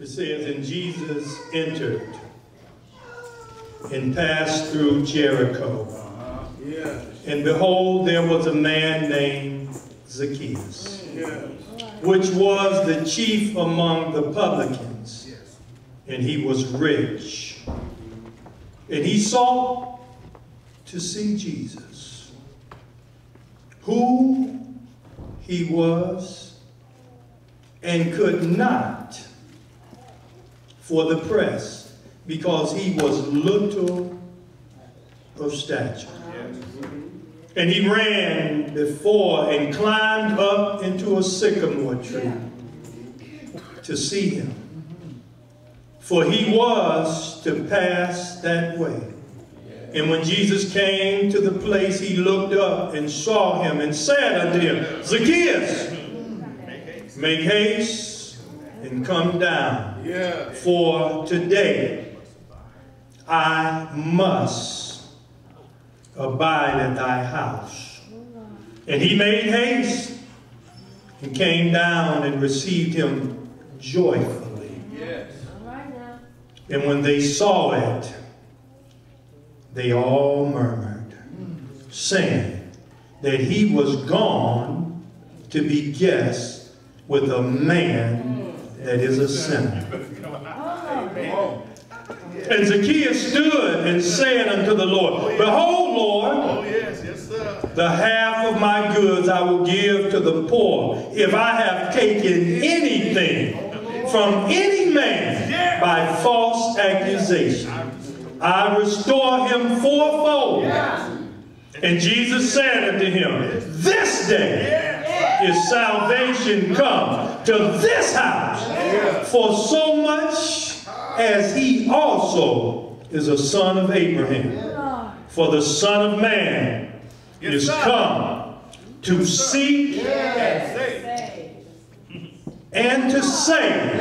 It says, and Jesus entered and passed through Jericho. And behold, there was a man named Zacchaeus, which was the chief among the publicans, and he was rich. And he sought to see Jesus, who he was, and could not for the press, because he was little of stature. And he ran before and climbed up into a sycamore tree to see him. For he was to pass that way. And when Jesus came to the place, he looked up and saw him and said unto him, Zacchaeus, make haste and come down. Yeah. For today I must abide at thy house. And he made haste and came down and received him joyfully. Yes. And when they saw it, they all murmured, saying that he was gone to be guest with a man that is a sinner. And Zacchaeus stood and said unto the Lord, Behold, Lord, the half of my goods I will give to the poor if I have taken anything from any man by false accusation. I restore him fourfold. And Jesus said unto him, This day is salvation come to this house. For so much as he also is a son of Abraham. For the Son of Man is come to seek and to save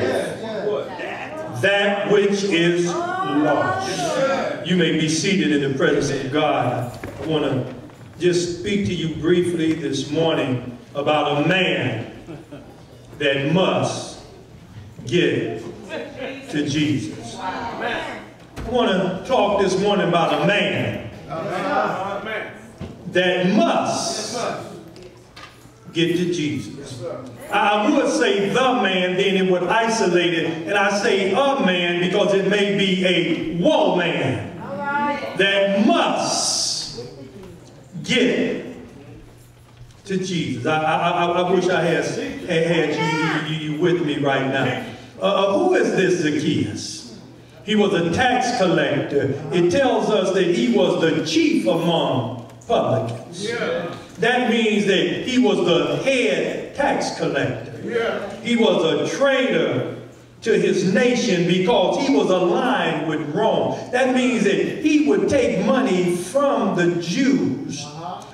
that which is lost. You may be seated in the presence of God. I want to just speak to you briefly this morning about a man that must get to Jesus. I want to talk this morning about a man that must get to Jesus. I would say the man, then it would isolate it, and I say a man because it may be a woman that must get to Jesus. I, I, I wish I had, had you, you, you with me right now. Uh, uh, who is this Zacchaeus? He was a tax collector. It tells us that he was the chief among publicans. Yeah. That means that he was the head tax collector. Yeah. He was a traitor to his nation because he was aligned with Rome. That means that he would take money from the Jews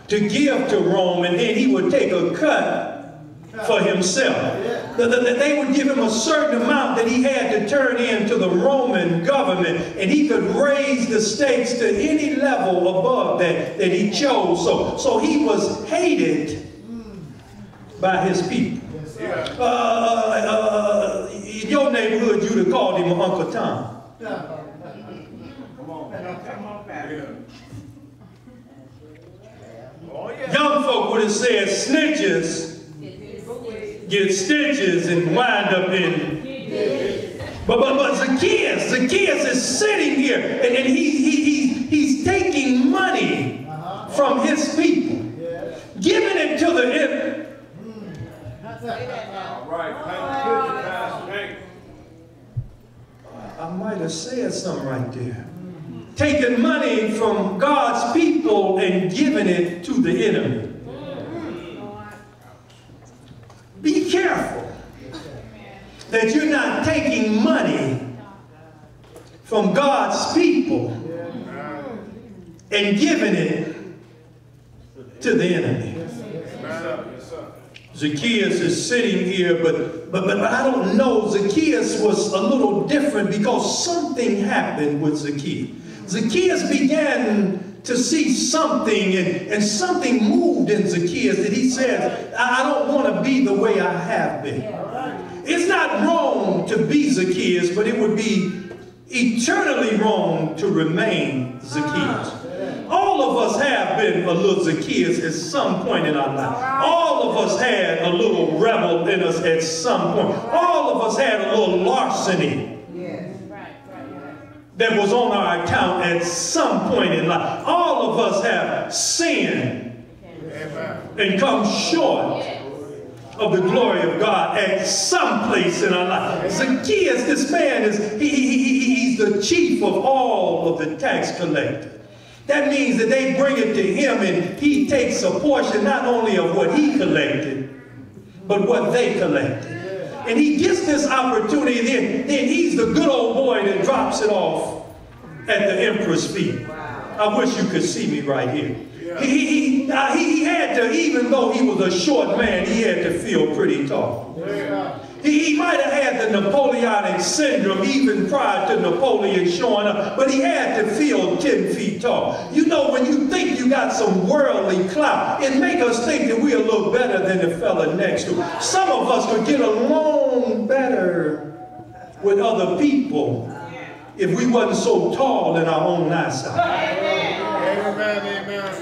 to give to Rome, and then he would take a cut for himself. That They would give him a certain amount that he had to turn in to the Roman government, and he could raise the stakes to any level above that, that he chose. So, so he was hated by his people. Uh, uh, uh, in your neighborhood, you'd have called him Uncle Tom. Come on. Come on Young folk would have said snitches get stitches and wind up in. But, but, but Zacchaeus, Zacchaeus is sitting here and, and he, he, he, he's taking money from his people, giving it to the. I might have said something right there taking money from God's people and giving it to the enemy. Be careful that you're not taking money from God's people and giving it to the enemy. Zacchaeus is sitting here, but, but, but I don't know. Zacchaeus was a little different because something happened with Zacchaeus. Zacchaeus began to see something, and, and something moved in Zacchaeus that he said, I don't want to be the way I have been. It's not wrong to be Zacchaeus, but it would be eternally wrong to remain Zacchaeus. All of us have been a little Zacchaeus at some point in our life. All of us had a little rebel in us at some point. All of us had a little larceny that was on our account at some point in life. All of us have sinned and come short of the glory of God at some place in our life. Zacchaeus, this man, is he, he, he's the chief of all of the tax collectors. That means that they bring it to him and he takes a portion not only of what he collected, but what they collected. And he gets this opportunity, then, then he's the good old boy that drops it off at the emperor's feet. I wish you could see me right here. He, he, uh, he, he, had to, even though he was a short man, he had to feel pretty tall. He, he might have had the Napoleonic syndrome even prior to Napoleon showing up, but he had to feel 10 feet tall. You know, when you think you got some worldly clout, it make us think that we're a little better than the fella next to us. Some of us could get along better with other people if we wasn't so tall in our own eyesight.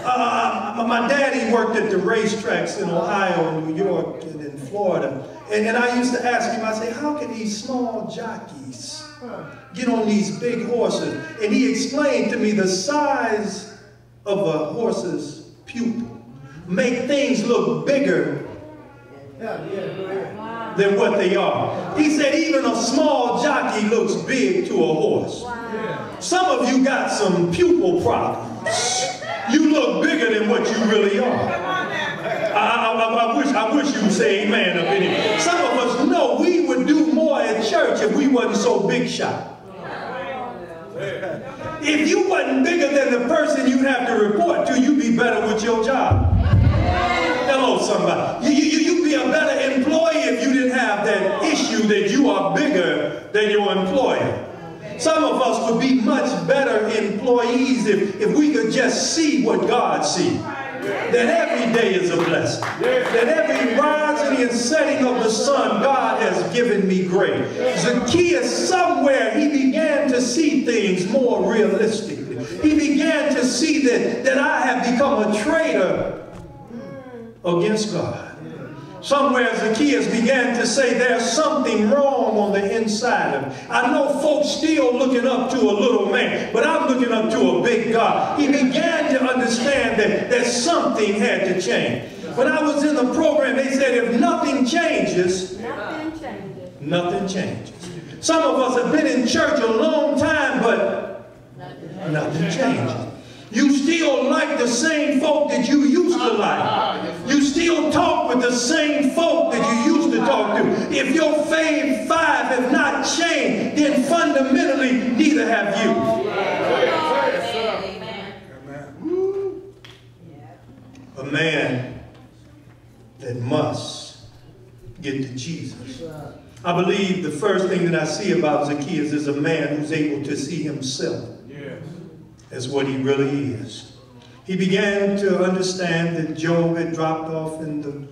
Uh, my daddy worked at the racetracks in Ohio New York and in Florida. And, and I used to ask him, I say, how can these small jockeys get on these big horses? And he explained to me the size of a horse's pupil make things look bigger than what they are. He said even a small jockey looks big to a horse. Some of you got some pupil problems. You look bigger than what you really are. I, I, I, wish, I wish you would say amen up in here. Some of us know we would do more at church if we wasn't so big shot. If you wasn't bigger than the person you have to report to, you'd be better with your job. Hello, somebody. You, you, you'd be a better employee if you didn't have that issue that you are bigger than your employer. Some of us would be much better employees if, if we could just see what God sees. That every day is a blessing. That every rising and setting of the sun, God has given me grace. Zacchaeus, somewhere, he began to see things more realistically. He began to see that, that I have become a traitor against God. Somewhere Zacchaeus began to say there's something wrong on the inside of me. I know folks still looking up to a little man, but I'm looking up to a big God. He began to understand that, that something had to change. When I was in the program, they said if nothing changes, nothing changes. Nothing changes. Some of us have been in church a long time, but nothing changes. You still like the same folk that you used to like. You still talk with the same folk that you used to talk to. If your fave five have not changed, then fundamentally neither have you. A man that must get to Jesus. I believe the first thing that I see about Zacchaeus is a man who's able to see himself as what he really is. He began to understand that Job had dropped off in the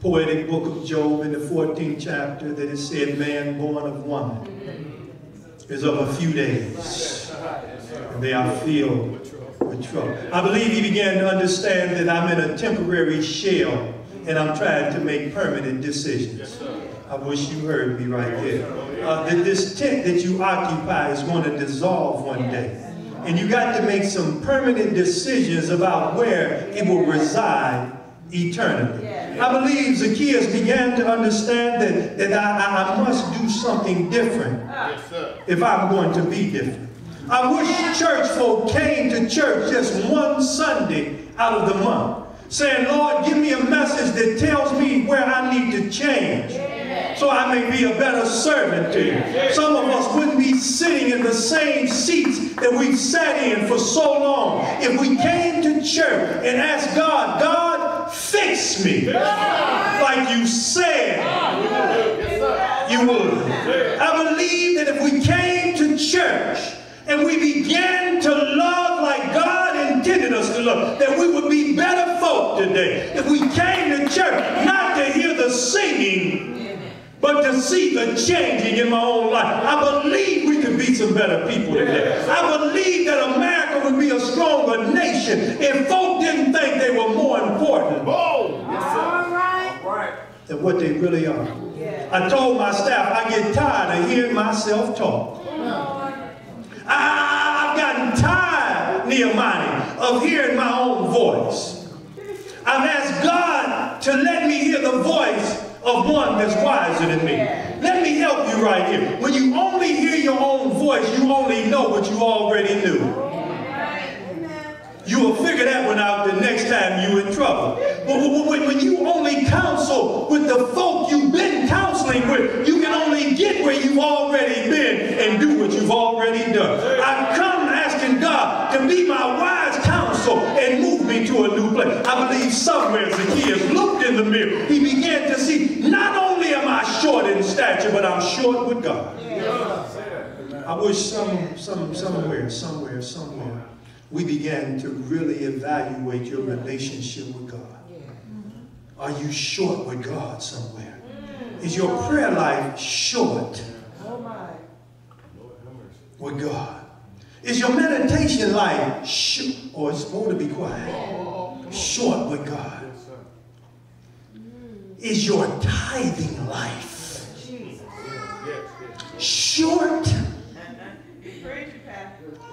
poetic book of Job in the 14th chapter that it said, man born of woman is of a few days, and they are filled with trouble. I believe he began to understand that I'm in a temporary shell and I'm trying to make permanent decisions. I wish you heard me right there. Uh, that this tent that you occupy is going to dissolve one day. And you got to make some permanent decisions about where it will reside eternally. I believe Zacchaeus began to understand that, that I, I must do something different if I'm going to be different. I wish church folk came to church just one Sunday out of the month, saying, Lord, give me a message that tells me where I need to change so I may be a better servant to you. Some of us wouldn't be sitting in the same seats that we've sat in for so long if we came to church and asked God, God, fix me like you said you would. I believe that if we came to church and we began to love like God intended us to love, that we would be better folk today. If we came to church not to hear the singing, but to see the changing in my own life. I believe we could be some better people today. I believe that America would be a stronger nation if folk didn't think they were more important than what they really are. I told my staff I get tired of hearing myself talk. I, I've gotten tired, Nehemiah, of hearing my own voice. I've asked God to let me hear the voice of one that's wiser than me. Let me help you right here. When you only hear your own voice, you only know what you already knew. You will figure that one out the next time you're in trouble. But when you only counsel with the folk you've been counseling with, you can only get where you've already been and do what you've already done. I've come God to be my wise counsel and move me to a new place. I believe somewhere Zacchaeus looked in the mirror. He began to see, not only am I short in stature, but I'm short with God. I wish some, some, somewhere, somewhere, somewhere, we began to really evaluate your relationship with God. Are you short with God somewhere? Is your prayer life short oh with God? Is your meditation life short, or it's supposed to be quiet, short with God? Is your tithing life short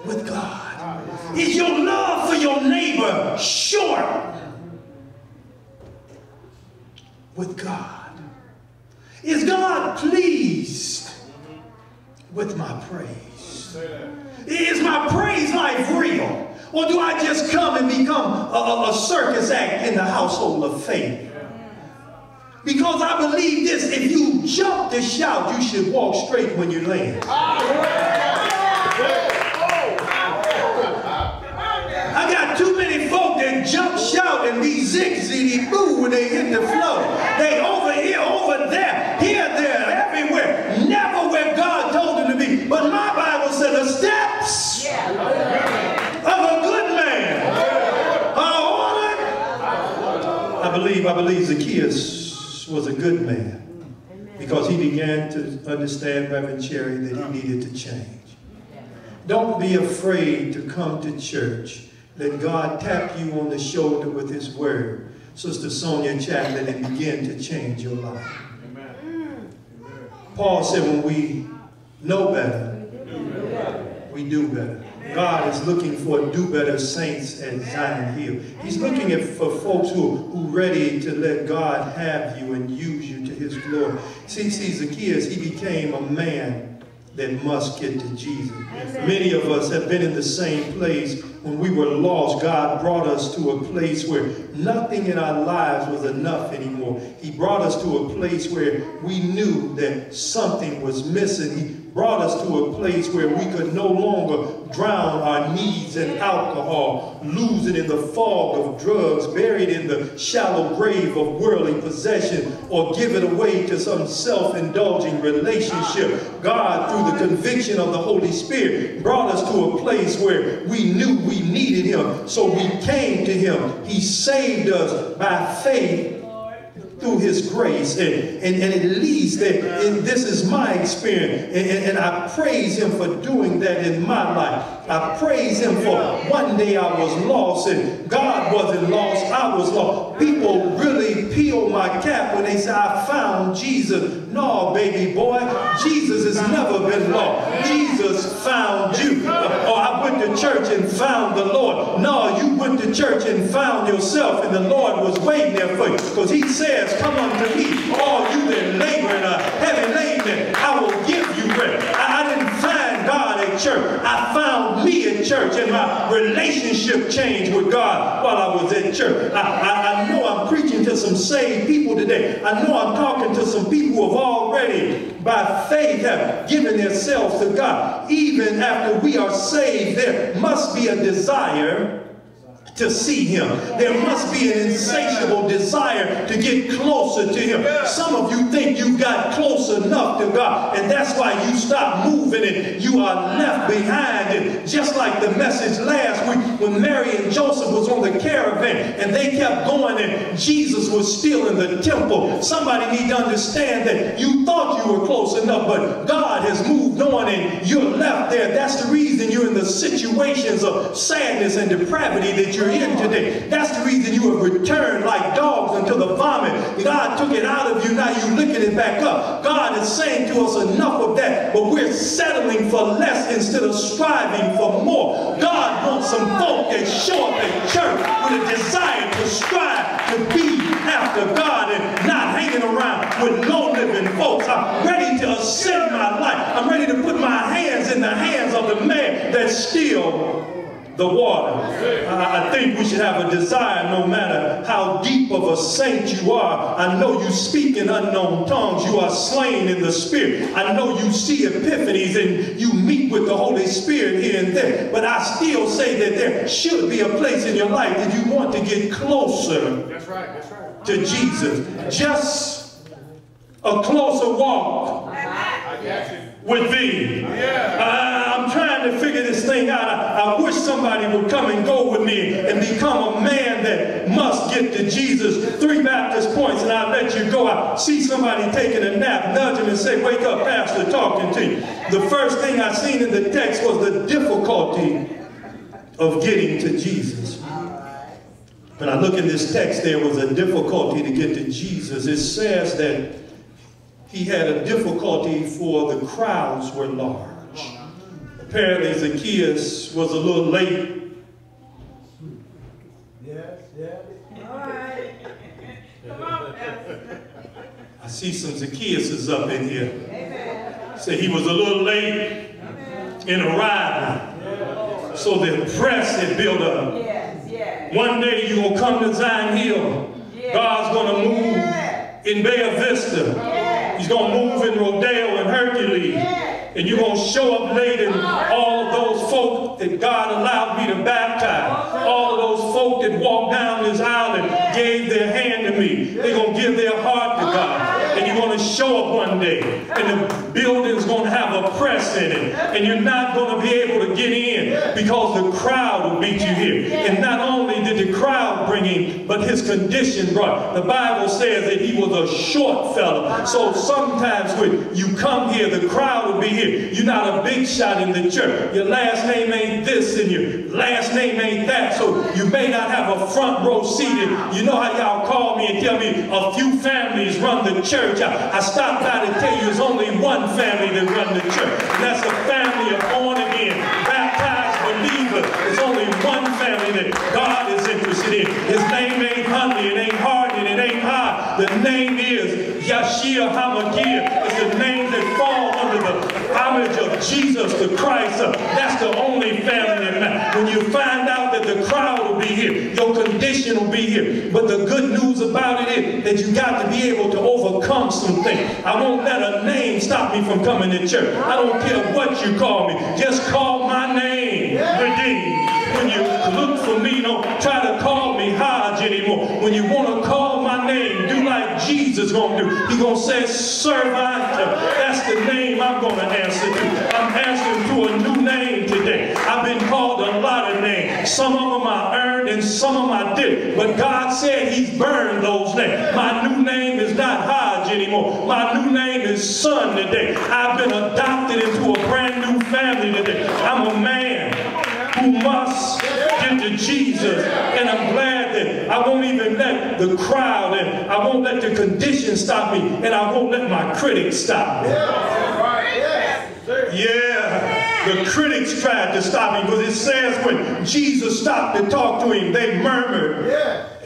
with God? Is your love for your neighbor short with God? Is God pleased with my praise? Is my praise life real? Or do I just come and become a, a, circus act in the household of faith? Because I believe this, if you jump to shout, you should walk straight when you land. I got too many folk that jump, shout, and be zig-ziggy boo when they hit the floor. Believe, I believe Zacchaeus was a good man because he began to understand, Reverend Cherry, that he needed to change. Don't be afraid to come to church let God tap you on the shoulder with his word. Sister Sonia Chaplin and begin to change your life. Amen. Paul said when we know better, we do better. God is looking for do-better saints at Zion Hill. He's looking at, for folks who, who are ready to let God have you and use you to his glory. See, see, Zacchaeus, he became a man that must get to Jesus. Many of us have been in the same place when we were lost, God brought us to a place where nothing in our lives was enough anymore. He brought us to a place where we knew that something was missing. He brought us to a place where we could no longer drown our needs in alcohol, losing in the fog of drugs, buried in the shallow grave of worldly possession, or give it away to some self-indulging relationship. God, through the conviction of the Holy Spirit, brought us to a place where we knew we needed him. So we came to him. He saved us by faith through his grace. And, and, and at least that, and this is my experience. And, and, and I praise him for doing that in my life. I praise him for one day I was lost and God wasn't lost, I was lost. People really peel my cap when they say, I found Jesus. No, baby boy, Jesus has never been lost. Jesus found you. Or I went to church and found the Lord. No, you went to church and found yourself and the Lord was waiting there for you. Because he says, come unto me, all you that labor and are heavy laden, church. I found me in church and my relationship changed with God while I was in church. I, I, I know I'm preaching to some saved people today. I know I'm talking to some people who have already, by faith, have given themselves to God. Even after we are saved, there must be a desire to see him. There must be an insatiable desire to get closer to him. Some of you think you got close enough to God, and that's why you stop moving and you are left behind. And just like the message last week when Mary and Joseph was on the caravan and they kept going and Jesus was still in the temple. Somebody need to understand that you thought you were close enough, but God has moved on and you're left there. That's the reason you're in the situations of sadness and depravity that you're in today. That's the reason you have returned like dogs until the vomit. God took it out of you, now you're licking it back up. God is saying to us enough of that, but we're settling for less instead of striving for more. God wants some folk that show up at church with a desire to strive to be after God and not hanging around with low-living folks. I'm ready to ascend my life. I'm ready to put my hands in the hands of the man that's still the water. I, I, think we should have a desire no matter how deep of a saint you are. I know you speak in unknown tongues. You are slain in the spirit. I know you see epiphanies and you meet with the Holy Spirit here and there. But I still say that there should be a place in your life that you want to get closer that's right, that's right. to Jesus. Just a closer walk with thee. I, I'm trying to figure this thing out. I, I wish somebody would come and go with me and become a man that must get to Jesus. Three Baptist points and I'll let you go. I see somebody taking a nap, nudge him and say, wake up, pastor, talking to you. The first thing I seen in the text was the difficulty of getting to Jesus. When I look in this text, there was a difficulty to get to Jesus. It says that he had a difficulty for the crowds were large. Apparently Zacchaeus was a little late. Yes, yes. All right. Come on, I see some Zacchaeuses up in here. Amen. Say he was a little late in arriving. So the press had built up. Yes, yes. One day going to come to Zion Hill. God's going to move in Bayo Vista. He's going to move in Rodeo and Hercules. And you're going to show up late and all of those folk that God allowed me to baptize, all of those folk that walked down this aisle and gave their hand to me, they're going to give their heart to God. And you're going to show up one day and the building's going to have a press in it. And you're not going to be able to get in because the crowd will beat you here. And not only did the crowd bring him, but his condition brought. The Bible says that he was a short fellow. So sometimes when you come here, the crowd will be here. You're not a big shot in the church. Your last name ain't this and your last name ain't that. So you may not have a front row seated. You know how y'all call me and tell me a few families run the church. I, I stopped by to tell you it's only one family that run the church. And that's a family of born again, baptized believers. It's only one family that God is interested in. His name ain't Huntley, it ain't Harden, it ain't high. The name is Yeshua Hamashiach. It's the name that falls under the homage of Jesus the Christ. That's the only family that matters. When you find here. But the good news about it is that you got to be able to overcome some things. I won't let a name stop me from coming to church. I don't care what you call me. Just call my name, redeemed. When you look for me, don't try to call me Hodge anymore. When you want to call my name, do like Jesus gonna do. He gonna say servant. That's the name I'm gonna answer to. I'm answering to a new name today. I've been called a lot of names. Some of them I earned and some of my did. But God said he's burned those names. My new name is not Hodge anymore. My new name is son today. I've been adopted into a brand new family today. I'm a man who must get to Jesus. And I'm glad that I won't even let the crowd and I won't let the conditions stop me and I won't let my critics stop me. Yeah, the critics tried to stop me because it says when Jesus stopped to talk to him, they murmured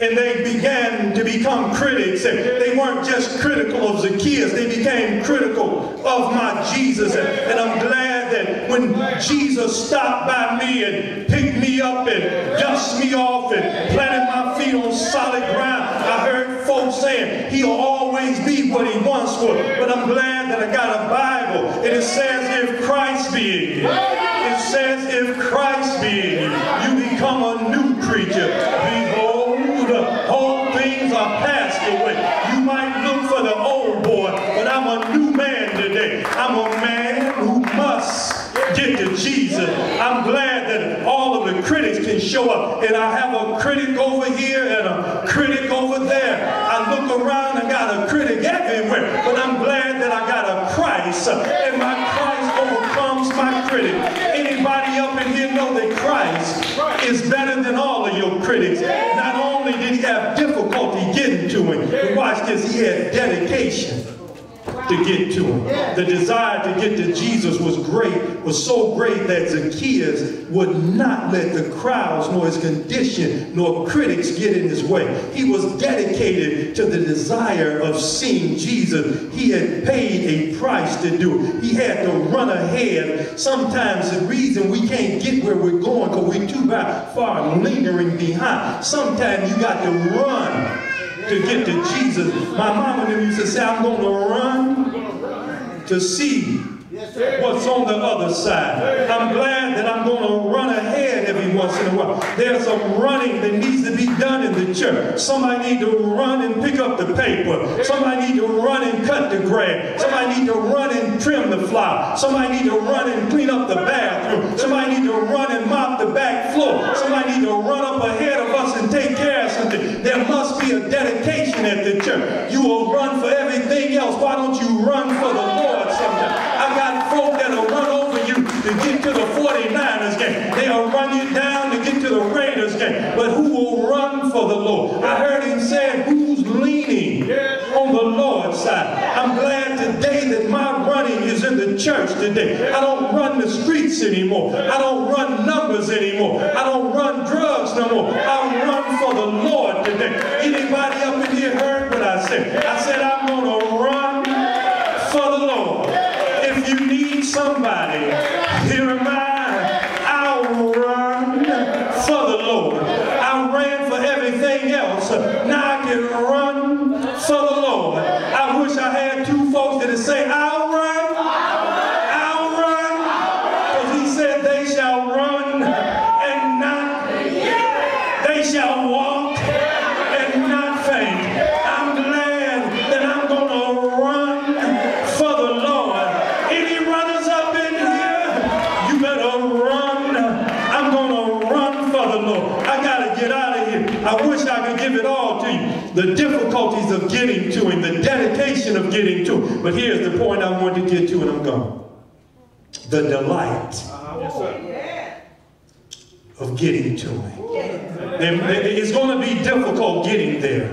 and they began to become critics. And they weren't just critical of Zacchaeus, they became critical of my Jesus. And, and I'm glad that when Jesus stopped by me and picked me up and dusted me off and planted my feet on solid ground, I heard folks saying he'll always be what he once was. But I'm glad that I got a Bible and it says if Christ be in you, it says if Christ be in you, you become a new creature. Show up. And I have a critic over here and a critic over there. I look around, I got a critic everywhere. But I'm glad that I got a Christ. And my Christ overcomes my critic. Anybody up in here know that Christ is better than all of your critics. Not only did he have difficulty getting to him, but watch this, he had dedication to get to him. The desire to get to Jesus was great, was so great that Zacchaeus would not let the crowds nor his condition nor critics get in his way. He was dedicated to the desire of seeing Jesus. He had paid a price to do it. He had to run ahead. Sometimes the reason we can't get where we're going because we're too far lingering behind. Sometimes you got to run to get to Jesus. My mama used to say, I'm going to run to see what's on the other side. I'm glad that I'm going to run ahead every once in a while. There's some running that needs to be done in the church. Somebody need to run and pick up the paper. Somebody need to run and cut the grass. Somebody need to run and trim the flower. Somebody need to run and clean up the bathroom. Somebody need to run and mop the back floor. Somebody need to run up ahead of us and take care something. There must be a dedication at the church. You will run for everything else. Why don't you run for the Lord sometime? I got folk that'll run over you to get to the 49ers game. They'll run you down to get to the Raiders game. But who will run for the Lord? I heard him say, who's leaning on the Lord's side? I'm glad today that my running is in the church today. I don't run the streets anymore. I don't run numbers anymore. I don't run drugs no more. I run for the Lord today. Anybody up in here heard what I said? I said I'm going to run for the Lord. If you need somebody, here am I. I'll run for the Lord. I ran for everything else. Now I can run for the Lord. I wish I had two folks that say, I'll run. I'll run. Because he said they shall run and not, they shall walk and not faint. I'm glad that I'm going to run for the Lord. Any runners up in here, you better run. I'm going to run for the Lord. I got to get out of here. I wish I could give it all to you. The difficulties of getting to him, the dedication of getting to him. But here's the point I want to get to and I'm gone. The delight of getting to him. There- there- It's going to be difficult getting there.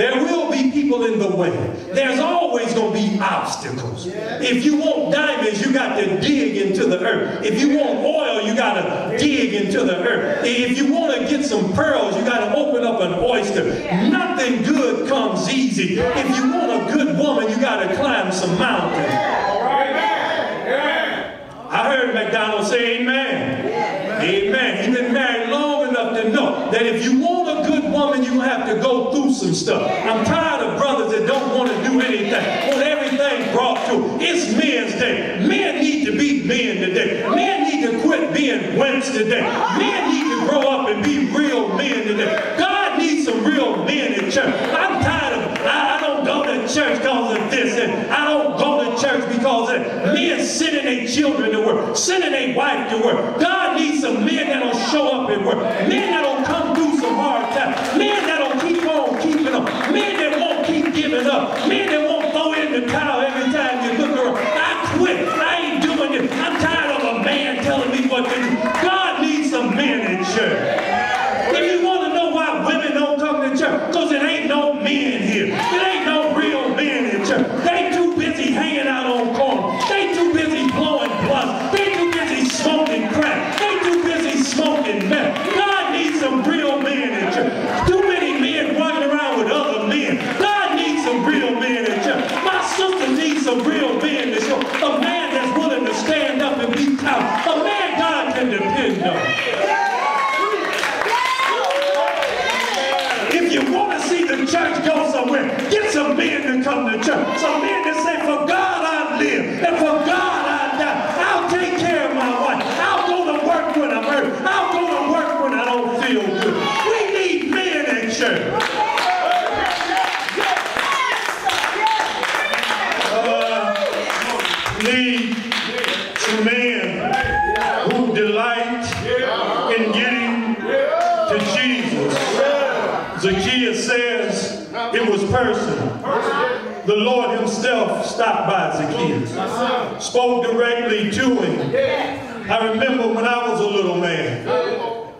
There will be people in the way. There's always going to be obstacles. If you want diamonds, you got to dig into the earth. If you want oil, you got to dig into the earth. If you want to get some pearls, you got to open up an oyster. Nothing good comes easy. If you want a good woman, you got to climb some mountains. I heard McDonald say amen. Amen. He's been married know that if you want a good woman, you have to go through some stuff. I'm tired of brothers that don't want to do anything, want everything brought to. It's men's day. Men need to be men today. Men need to quit being wimps today. Men need to grow up and be real men today. God needs some real men in church. I'm tired of, I, I don't go to church because of this, and I don't go to church because of men sending their children to work, sending their wife to work. God needs some men at work, men stopped by Zacchaeus, spoke directly to him. I remember when I was a little man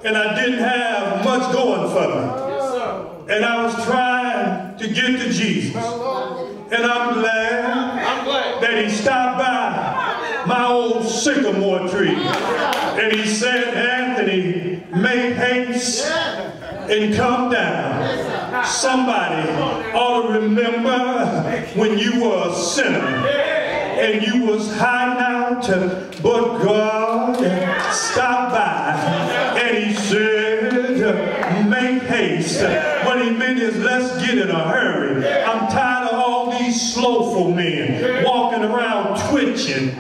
and I didn't have much going for me. And I was trying to get to Jesus. And I'm glad that he stopped by my old sycamore tree. And he said, Anthony, make haste and come down. Somebody ought to remember when you were a sinner and you was hiding out, but God stopped by and he said, make haste. What he meant is let's get in a hurry. I'm tired of all these slowful men walking around twitching.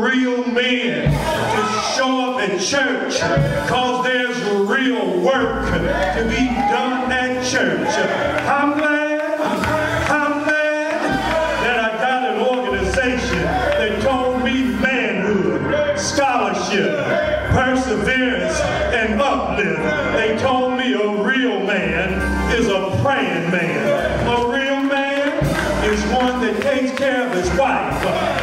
Real men to show up at church because there's real work to be done at church. I'm glad, I'm glad that I got an organization that told me manhood, scholarship, perseverance, and uplift. They told me a real man is a praying man. A real man is one that takes care of his wife.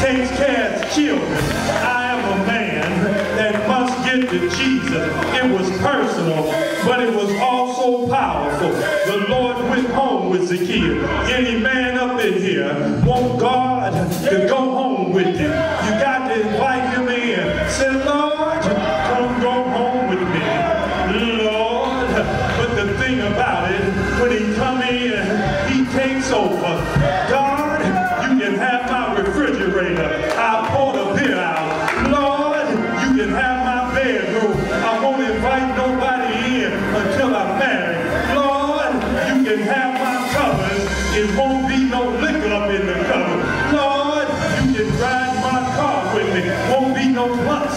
Takes care of children. I am a man that must get to Jesus. It was personal, but it was also powerful. The Lord went home with Zacchaeus. Any man up in here want God to go home with you. You got to invite him in. Say, Lord, come go home with me. Lord, but the thing about it, when he come in, he takes over. God,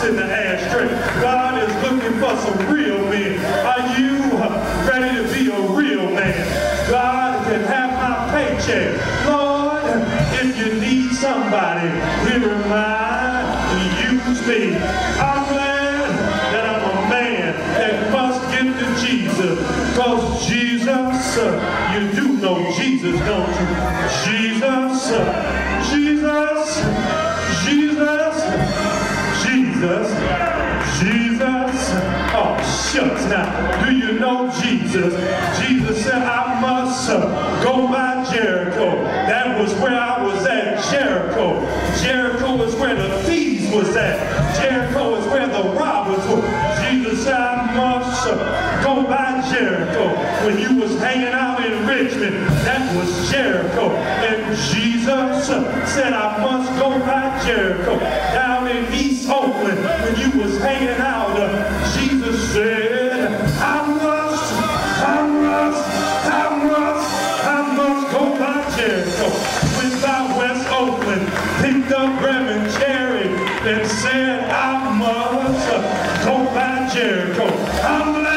in the ashtray. God is looking for some real men. Are you ready to be a real man? God can have my paycheck. Lord, if you need somebody, here am I, use me. I'm glad that I'm a man that must get to Jesus. Because Jesus, uh, you do know Jesus, don't you? Jesus, Jesus? Jesus said, I must go by Jericho. That was where I was at, Jericho. Jericho is where the thieves was at. Jericho is where the robbers were. Jesus said, I must go by Jericho. When you was hanging out in Richmond, that was Jericho. And Jesus said, I must go by Jericho. Down in East Oakland, when you was hanging out, Jericho.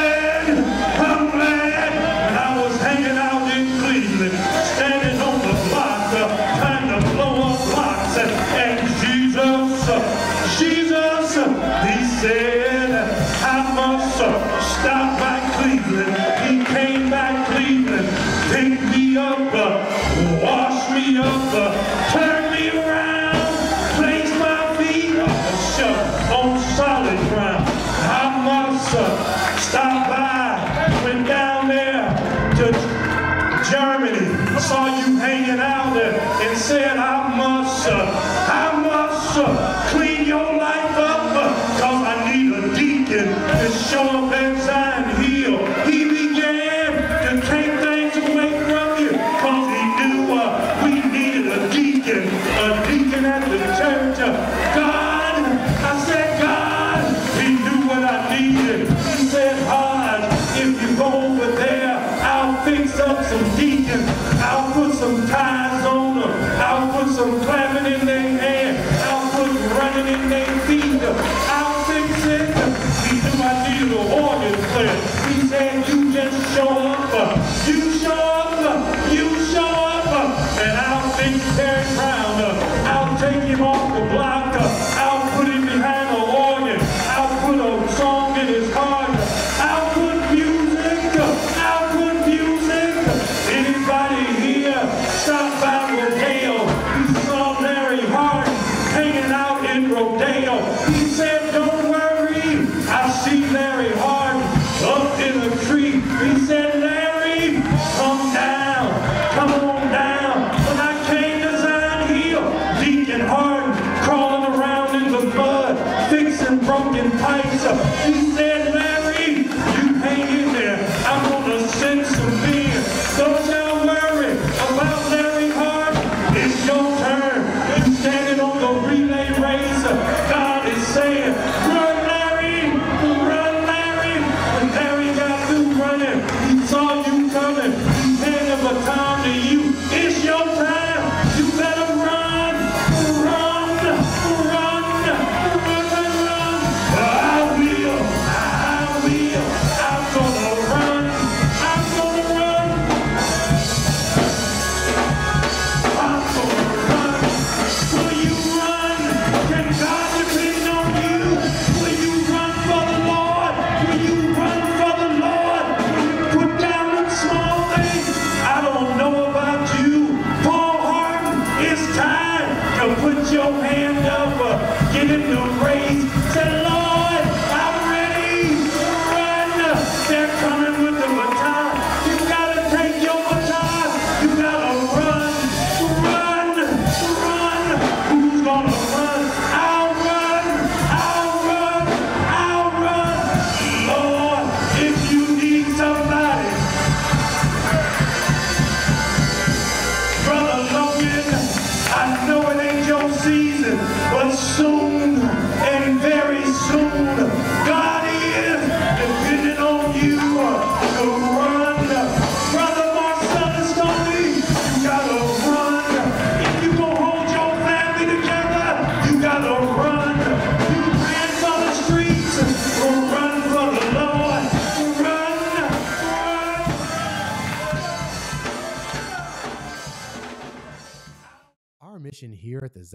To saw you hanging out there, and said, I must, uh, I must uh, clean your life up, because I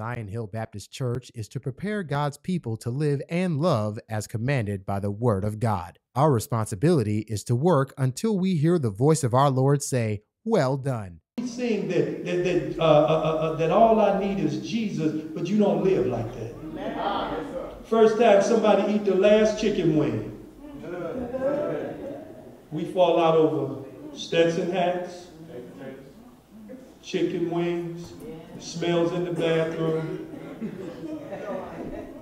Zion Hill Baptist Church is to prepare God's people to live and love as commanded by the Word of God. Our responsibility is to work until we hear the voice of our Lord say, Well done. Saying that that that, uh, uh, uh, uh, that all I need is Jesus, but you don't live like that. First time somebody eat the last chicken wing, we fall out over Stetson hats, chicken wings, smells in the bathroom.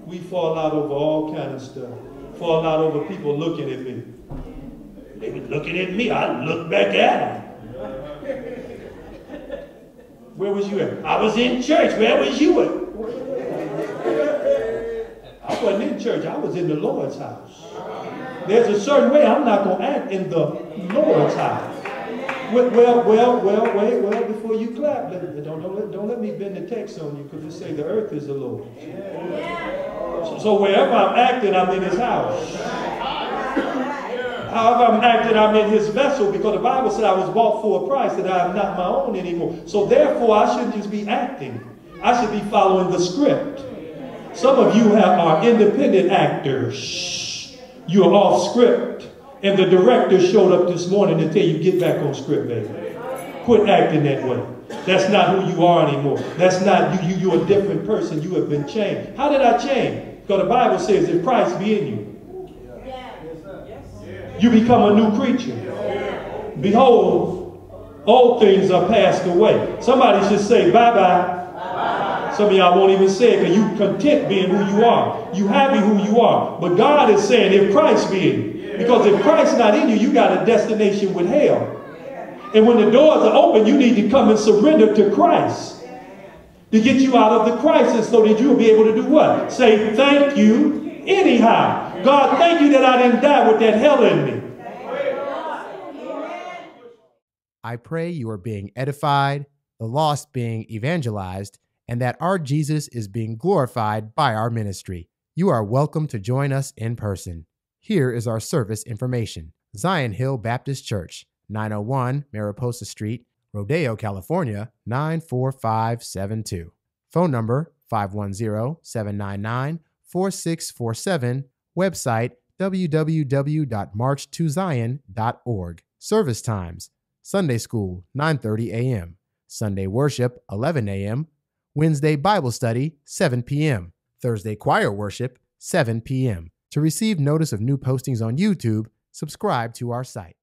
We fall out over all kind of stuff. Fall out over people looking at me. They be looking at me. I look back at them. Where was you at? I was in church. Where was you at? I wasn't in church. I was in the Lord's house. There's a certain way I'm not going to act in the Lord's house. Well, well, well, well, wait, well, before you clap, don't, don't, let, don't let me bend the text on you because it say the earth is the Lord. So, so wherever I'm acting, I'm in his house. However I'm acting, I'm in his vessel because the Bible said I was bought for a price that I am not my own anymore. So therefore, I shouldn't just be acting. I should be following the script. Some of you have, are independent actors. You are off script. And the director showed up this morning to tell you, get back on script, baby. Quit acting that way. That's not who you are anymore. That's not you. you you're a different person. You have been changed. How did I change? Because the Bible says, if Christ be in you, you become a new creature. Behold, old things are passed away. Somebody should say bye bye. Some of y'all won't even say it because you content being who you are. You happy who you are. But God is saying if Christ be in you. Because if Christ's not in you, you got a destination with hell. And when the doors are open, you need to come and surrender to Christ to get you out of the crisis so that you'll be able to do what? Say thank you anyhow. God, thank you that I didn't die with that hell in me. I pray you are being edified, the lost being evangelized, and that our Jesus is being glorified by our ministry. You are welcome to join us in person. Here is our service information Zion Hill Baptist Church, 901 Mariposa Street, Rodeo, California, 94572. Phone number 510 799 4647. Website www.march2zion.org. Service times Sunday school 9:30 a.m., Sunday worship 11 a.m., Wednesday Bible study 7 p.m., Thursday choir worship 7 p.m. To receive notice of new postings on YouTube, subscribe to our site.